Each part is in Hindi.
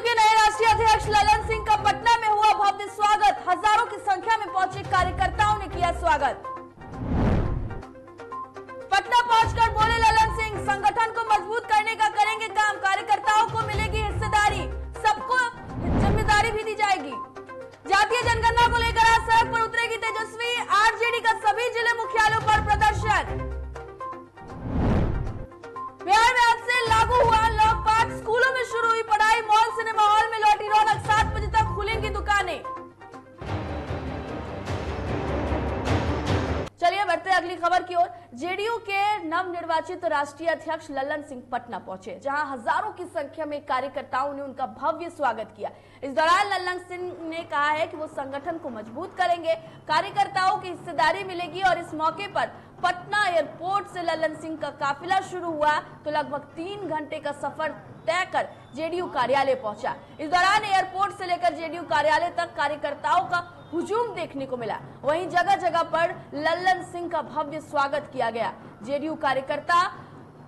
जेडीयू के नए राष्ट्रीय अध्यक्ष ललन सिंह का पटना में हुआ भव्य स्वागत। हज़ारों की संख्या में पहुँचे कार्यकर्ताओं ने किया स्वागत। पटना पहुंचकर बोले ललन सिंह, संगठन को मज़बूत करने का करेंगे काम। कार्यकर्ताओं को मिलेगी हिस्सेदारी। सबको ज़िम्मेदारी भी दी जाएगी। जातीय जनगणना अगली खबर की ओर, जेडीयू के नवनिर्वाचित राष्ट्रीय अध्यक्ष ललन सिंह पटना पहुँचे, जहाँ हज़ारों की संख्या में कार्यकर्ताओं ने उनका भव्य स्वागत किया। इस दौरान ललन सिंह ने कहा है कि वो संगठन को मज़बूत करेंगे, कार्यकर्ताओं की हिस्सेदारी मिलेगी और इस मौके पर पटना एयरपोर्ट से ललन सिंह का काफिला शुरू हुआ तो लगभग तीन घंटे का सफ़र तय कर जेडीयू कार्यालय पहुँचा। इस दौरान एयरपोर्ट से लेकर जेडीयू कार्यालय तक कार्यकर्ताओं का हुजूम देखने को मिला। वहीं जगह जगह पर लल्लन सिंह का भव्य स्वागत किया गया। जेडीयू कार्यकर्ता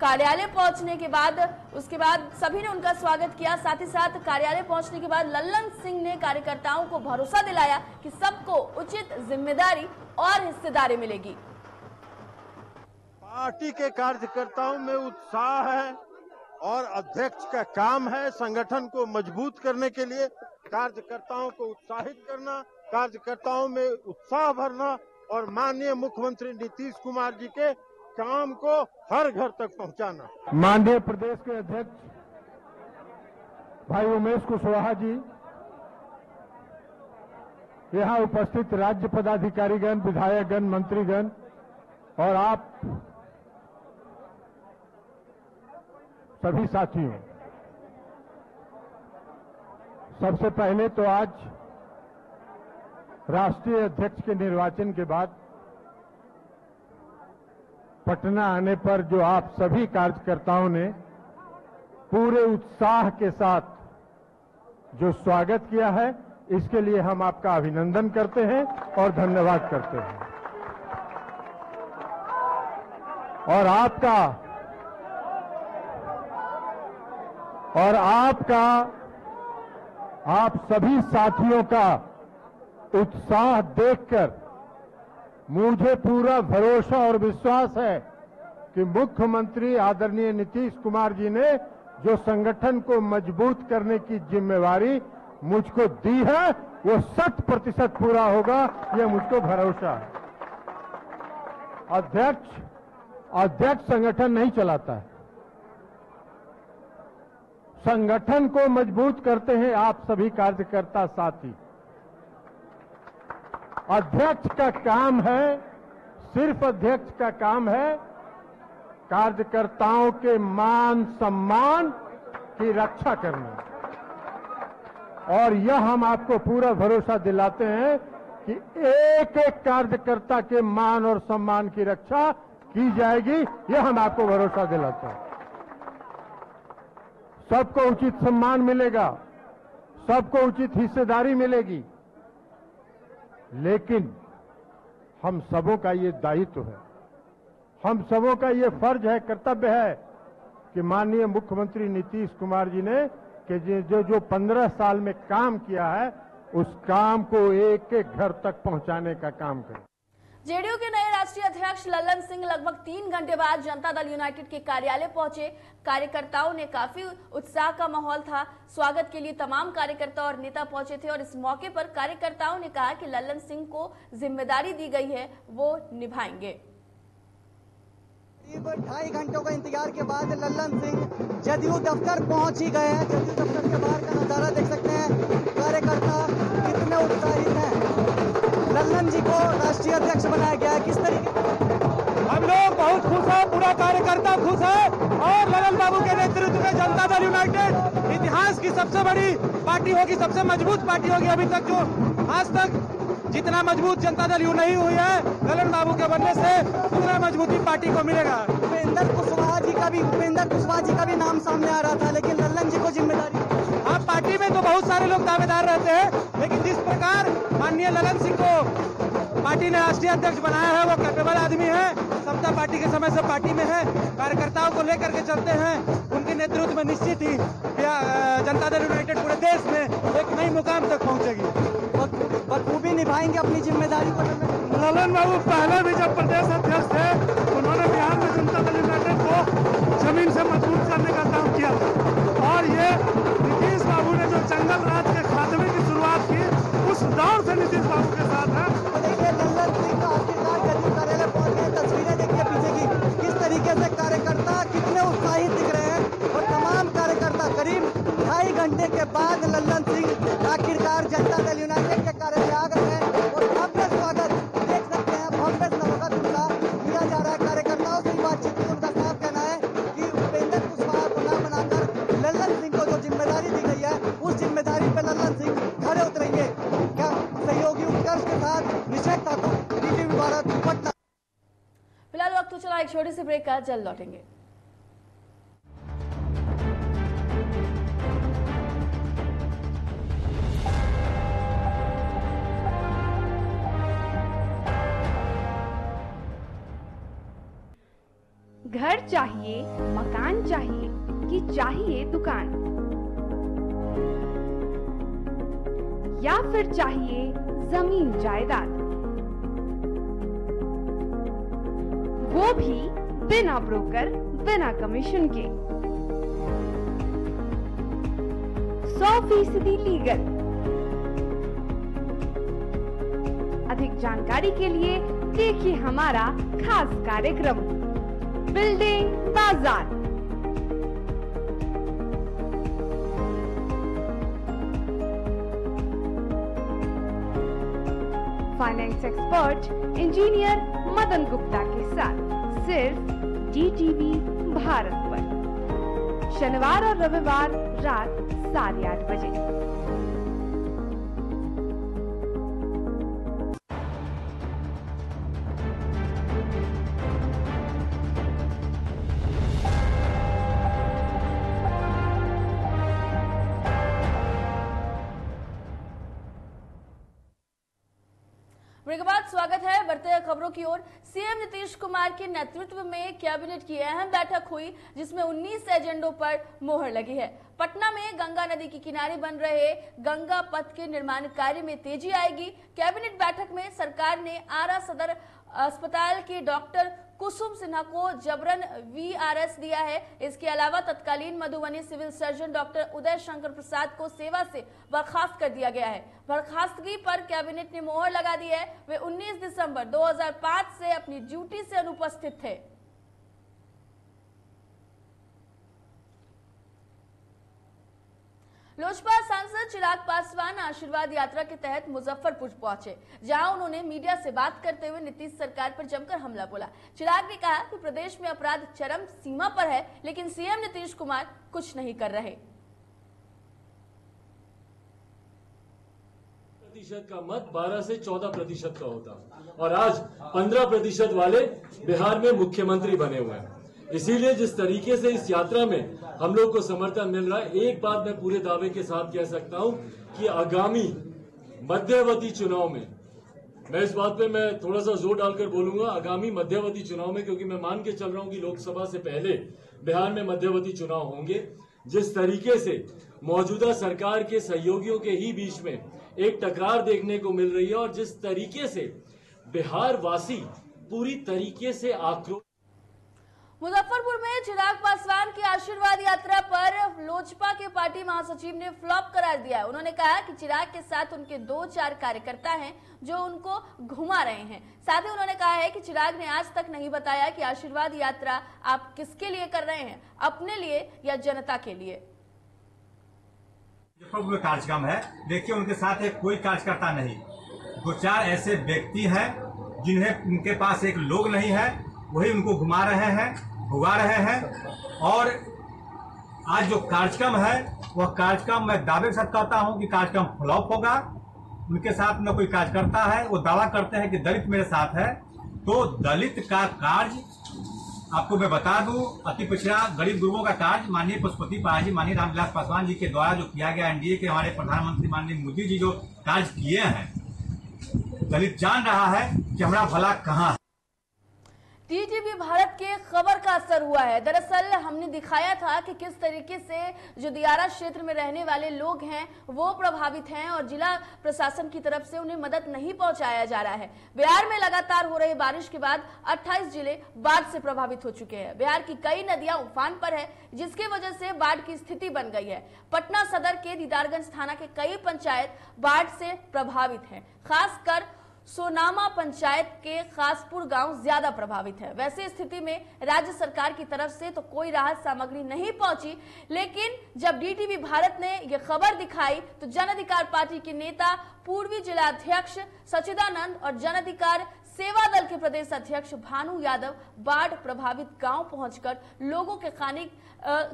कार्यालय पहुँचने के बाद, उसके बाद सभी ने उनका स्वागत किया। साथ ही साथ कार्यालय पहुँचने के बाद लल्लन सिंह ने कार्यकर्ताओं को भरोसा दिलाया कि सबको उचित ज़िम्मेदारी और हिस्सेदारी मिलेगी। पार्टी के कार्यकर्ताओं में उत्साह है और अध्यक्ष का काम है संगठन को मज़बूत करने के लिए कार्यकर्ताओं को उत्साहित करना, कार्यकर्ताओं में उत्साह भरना और माननीय मुख्यमंत्री नीतीश कुमार जी के काम को हर घर तक पहुंचाना। माननीय प्रदेश के अध्यक्ष भाई उमेश कुशवाहा जी, यहाँ उपस्थित राज्य पदाधिकारीगण, विधायकगण, मंत्रीगण और आप सभी साथियों, सबसे पहले तो आज राष्ट्रीय अध्यक्ष के निर्वाचन के बाद पटना आने पर जो आप सभी कार्यकर्ताओं ने पूरे उत्साह के साथ जो स्वागत किया है, इसके लिए हम आपका अभिनंदन करते हैं और धन्यवाद करते हैं। और आपका और आपका, आप सभी साथियों का उत्साह देखकर मुझे पूरा भरोसा और विश्वास है कि मुख्यमंत्री आदरणीय नीतीश कुमार जी ने जो संगठन को मज़बूत करने की जिम्मेवारी मुझको दी है, वो शत प्रतिशत पूरा होगा ये मुझको भरोसा है। अध्यक्ष अध्यक्ष संगठन नहीं चलाता है। संगठन को मज़बूत करते हैं आप सभी कार्यकर्ता साथी। अध्यक्ष का काम है, सिर्फ़ अध्यक्ष का काम है, कार्यकर्ताओं के मान सम्मान की रक्षा करना। और यह हम आपको पूरा भरोसा दिलाते हैं कि एक एक कार्यकर्ता के मान और सम्मान की रक्षा की जाएगी, यह हम आपको भरोसा दिलाते हैं। सबको उचित सम्मान मिलेगा, सबको उचित हिस्सेदारी मिलेगी। लेकिन हम सबों का ये दायित्व है, हम सबों का ये फ़र्ज़ है, कर्तव्य है कि माननीय मुख्यमंत्री नीतीश कुमार जी ने कि जो जो पंद्रह साल में काम किया है, उस काम को एक एक घर तक पहुँचाने का काम करें। जेडीयू के नए राष्ट्रीय अध्यक्ष लल्लन सिंह लगभग तीन घंटे बाद जनता दल यूनाइटेड के कार्यालय पहुँचे। कार्यकर्ताओं ने काफ़ी उत्साह का माहौल था। स्वागत के लिए तमाम कार्यकर्ता और नेता पहुँचे थे और इस मौके पर कार्यकर्ताओं ने कहा कि लल्लन सिंह को ज़िम्मेदारी दी गई है, वो निभाएँगे। ढाई घंटों का इंतज़ार के बाद लल्लन सिंह जदयू दफ्तर पहुँच ही गए हैं। जदयू दफ्तर के बाहर का नज़ारा देख सकते हैं। कार्यकर्ता कितने उत्साहित हैं। लल्लन जी को राष्ट्रीय अध्यक्ष बनाया गया है। किस तरीके हम लोग बहुत खुश हैं पूरा कार्यकर्ता खुश है और ललन बाबू के नेतृत्व में जनता दल यूनाइटेड इतिहास की सबसे बड़ी पार्टी होगी सबसे मज़बूत पार्टी होगी अभी तक जो आज तक जितना मज़बूत जनता दल यू नहीं हुई है ललन बाबू के बनने से उतना मजबूती पार्टी को मिलेगा। उपेंद्र कुशवाहा जी का भी उपेंद्र कुशवाहा जी का भी नाम सामने आ रहा था लेकिन ललन जी को ज़िम्मेदारी आप पार्टी में तो बहुत सारे लोग दावेदार रहते हैं लेकिन जिस प्रकार माननीय ललन सिंह को पार्टी ने राष्ट्रीय अध्यक्ष बनाया है वो कैपेबल आदमी है समता पार्टी के समय से पार्टी में है कार्यकर्ताओं को लेकर के चलते हैं उनके नेतृत्व में निश्चित ही जनता दल यूनाइटेड पूरे देश में एक नई मुकाम तक पहुंचेगी। बख- बखूबी निभाएँगे अपनी ज़िम्मेदारी को। ललन बाबू पहले भी जब प्रदेश अध्यक्ष थे उन्होंने बिहार में जनता दल यूनाइटेड को ज़मीन से मज़बूत करने का काम किया था। और ये जंगल राज के खात्मे की शुरुआत की उस दौर से नीतीश बाबू के ज़िम्मेदारी सिंह खड़े उतरेंगे। क्या सहयोगी उत्कर्ष के साथ निषेध ठाकुर डीटीवी भारत पटना। फ़िलहाल वक्त तो चला एक छोटी सी ब्रेक का जल्द लौटेंगे। घर चाहिए मकान चाहिए कि चाहिए दुकान? या फिर चाहिए ज़मीन जायदाद। वो भी बिना ब्रोकर, बिना कमीशन के। सौ फ़ीसदी लीगल। अधिक जानकारी के लिए देखिए हमारा खास कार्यक्रम, बिल्डिंग बाज़ार। Finance expert engineer Madan Gupta के साथ, सिर्फ़ डीटीवी भारत पर। शनिवार और रविवार रात साढ़े आठ बजे। बाद स्वागत है। बढ़ते हैं खबरों की ओर। सीएम नीतीश कुमार के नेतृत्व में कैबिनेट की अहम बैठक हुई, जिसमें 19 एजेंडों पर मोहर लगी है। पटना में गंगा नदी के किनारे बन रहे गंगा पथ के निर्माण कार्य में तेज़ी आएगी। कैबिनेट बैठक में सरकार ने आरा सदर अस्पताल के डॉक्टर कुसुम सिन्हा को जबरन वीआरएस दिया है। इसके अलावा तत्कालीन Madhubani civil surgeon doctor Uday Shankar Prasad को सेवा से बर्खास्त कर दिया गया है। बर्खास्तगी पर कैबिनेट ने मोहर लगा दी है। वे 19 दिसंबर 2005 से अपनी ड्यूटी से अनुपस्थित थे। लोजपा सांसद चिराग पासवान आशीर्वाद यात्रा के तहत मुजफ्फरपुर पहुँचे, जहाँ उन्होंने मीडिया से बात करते हुए नीतीश सरकार पर जमकर हमला बोला। चिराग ने कहा कि प्रदेश में अपराध चरम सीमा पर है, लेकिन सीएम नीतीश कुमार कुछ नहीं कर रहे। प्रतिशत का मत 12 से 14 प्रतिशत का होता। और आज 15 प्रतिशत वाले बिहार में मुख्यमंत्री बने हुए हैं। इसीलिए जिस तरीके से इस यात्रा में हम लोग को समर्थन मिल रहा है, एक बात मैं पूरे दावे के साथ कह सकता हूँ कि आगामी मध्यवर्ती चुनाव में, मैं इस बात पे मैं थोड़ा सा ज़ोर डालकर बोलूँगा, आगामी मध्यवर्ती चुनाव में, क्योंकि मैं मान के चल रहा हूँ कि लोकसभा से पहले बिहार में मध्यवर्ती चुनाव होंगे, जिस तरीके से मौजूदा सरकार के सहयोगियों के ही बीच में एक टकरार देखने को मिल रही है और जिस तरीके से बिहार वासी पूरी तरीके से आक्रोश मुजफ्फरपुर में चिराग पासवान की आशीर्वाद यात्रा पर लोजपा के पार्टी महासचिव ने फ्लॉप करार दिया है। उन्होंने कहा कि चिराग के साथ उनके दो चार कार्यकर्ता हैं जो उनको घुमा रहे हैं। साथ ही उन्होंने कहा है कि चिराग ने आज तक नहीं बताया कि आशीर्वाद यात्रा आप किसके लिए कर रहे हैं, अपने लिए या जनता के लिए। मुजफ्फरपुर कार्यक्रम है। देखिए, उनके साथ एक कोई कार्यकर्ता नहीं। दो चार ऐसे व्यक्ति है जिन्हें उनके पास एक लोग नहीं है। वही उनको घुमा रहे हैं, भुगा रहे हैं और आज जो कार्यक्रम है, वह कार्यक्रम मैं दावे के साथ कहता हूँ कि कार्यक्रम फ्लॉप होगा। उनके साथ न कोई कार्यकर्ता है, वो दावा करते हैं कि दलित मेरे साथ है। तो दलित का कार्य, आपको मैं बता दूँ, अति पिछड़ा गरीब गुरुओं का कार्य माननीय पशुपति पाजी माननीय रामविलास पासवान जी के द्वारा जो किया गया एनडीए के, हमारे प्रधानमंत्री माननीय मोदी जी जो कार्य किए हैं। दलित जान रहा है कि हमारा भला कहाँ टीटीवी भारत के खबर का असर हुआ है। दरअसल हमने दिखाया था कि किस तरीके से जो दियारा क्षेत्र में रहने वाले लोग हैं, वो प्रभावित हैं और जिला प्रशासन की तरफ़ से उन्हें मदद नहीं पहुँचाया जा रहा है। बिहार में लगातार हो रही बारिश के बाद 28 ज़िले बाढ़ से प्रभावित हो चुके हैं। बिहार की कई नदियाँ उफान पर है, जिसकी वजह से बाढ़ की स्थिति बन गई है। पटना सदर के दीदारगंज थाना के कई पंचायत बाढ़ से प्रभावित है, खासकर सोनामा पंचायत के खासपुर गाँव ज़्यादा प्रभावित है। वैसे स्थिति में राज्य सरकार की तरफ़ से तो कोई राहत सामग्री नहीं पहुँची, लेकिन जब डीटीवी भारत ने यह खबर दिखाई तो जन अधिकार पार्टी के नेता, पूर्वी जिला अध्यक्ष सचिदानंद और जन अधिकार सेवा दल के प्रदेश अध्यक्ष भानु यादव बाढ़ प्रभावित गाँव पहुंचकर लोगों के खाने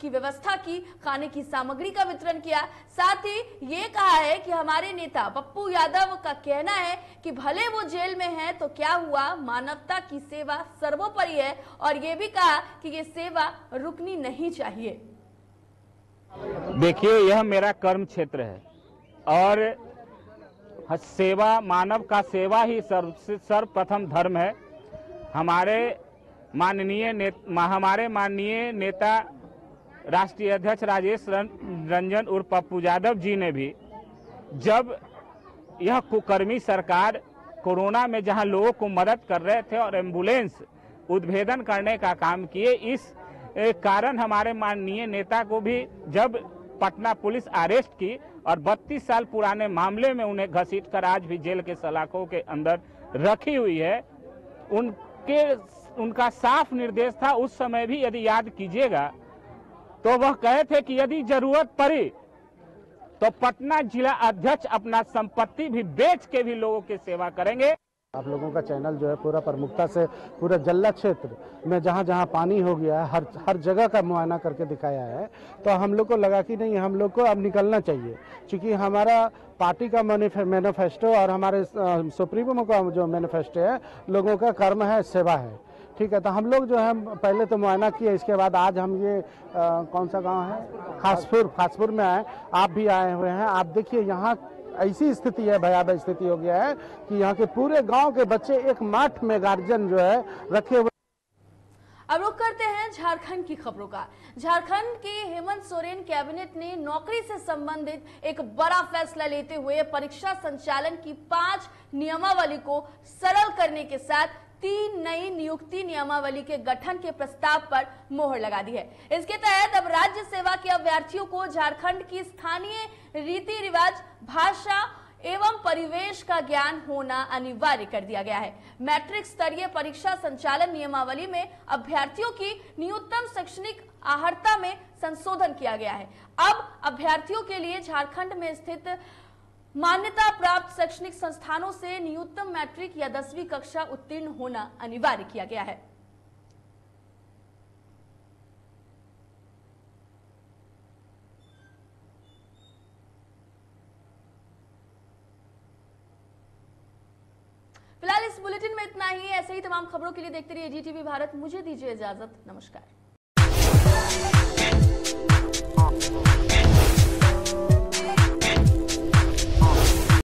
की व्यवस्था की, खाने की सामग्री का वितरण किया। साथ ही ये कहा है कि हमारे नेता पप्पू यादव का कहना है कि भले वो जेल में हैं तो क्या हुआ? मानवता की सेवा सर्वोपरि है और ये भी कहा कि ये सेवा रुकनी नहीं चाहिए। देखिए, यह मेरा कर्म क्षेत्र है और सेवा मानव का सेवा ही सर्व सर्वप्रथम धर्म है। हमारे माननीय ने, हमारे माननीय नेता राष्ट्रीय अध्यक्ष राजेश रंजन उर्फ़ पप्पू यादव जी ने भी जब यह कुकर्मी सरकार कोरोना में जहाँ लोगों को मदद कर रहे थे और एंबुलेंस उद्भेदन करने का काम किए इस कारण हमारे माननीय नेता को भी जब पटना पुलिस अरेस्ट की और 32 साल पुराने मामले में उन्हें घसीट कर आज भी जेल के सलाखों के अंदर रखी हुई है। उनके, उनका साफ़ निर्देश था, उस समय भी यदि याद कीजिएगा तो वह कहे थे कि यदि ज़रूरत पड़ी तो पटना जिला अध्यक्ष अपना संपत्ति भी बेच के भी लोगों की सेवा करेंगे। आप लोगों का चैनल जो है पूरा प्रमुखता से पूरा जल्ला क्षेत्र में जहाँ जहाँ पानी हो गया है हर हर जगह का मुआयना करके दिखाया है। तो हम लोग को लगा कि नहीं हम लोग को अब निकलना चाहिए क्योंकि हमारा पार्टी का मैनिफेस्टो और हमारे सुप्रीमो का जो मैनिफेस्टो है लोगों का कर्म है सेवा है। ठीक है तो हम लोग जो है पहले तो मुआयना किए इसके बाद आज हम ये आ, कौन सा गाँव है? खासपुर खासपुर में आए आप भी आए हुए हैं। आप देखिए यहाँ ऐसी स्थिति है, भयावह स्थिति हो गया है कि यहाँ के पूरे गाँव के बच्चे एक माठ में गार्जियन जो है रखे हुए अब रुक करते हैं झारखंड की खबरों का। झारखंड के हेमंत सोरेन कैबिनेट ने नौकरी से संबंधित एक बड़ा फैसला लेते हुए परीक्षा संचालन की पाँच नियमावली को सरल करने के साथ तीन नई नियुक्ति नियमावली के गठन के प्रस्ताव पर मोहर लगा दी है। इसके तहत अब राज्य सेवा के अभ्यर्थियों को झारखंड की स्थानीय रीति रिवाज भाषा एवं परिवेश का ज्ञान होना अनिवार्य कर दिया गया है। मैट्रिक स्तरीय परीक्षा संचालन नियमावली में अभ्यर्थियों की न्यूनतम शैक्षणिक आहर्ता में संशोधन किया गया है। अब अभ्यर्थियों के लिए झारखंड में स्थित मान्यता प्राप्त शैक्षणिक संस्थानों से न्यूनतम मैट्रिक या दसवीं कक्षा उत्तीर्ण होना अनिवार्य किया गया है। फ़िलहाल इस बुलेटिन में इतना ही। ऐसे ही तमाम खबरों के लिए देखते रहिए जीटीवी भारत। मुझे दीजिए इजाज़त। नमस्कार।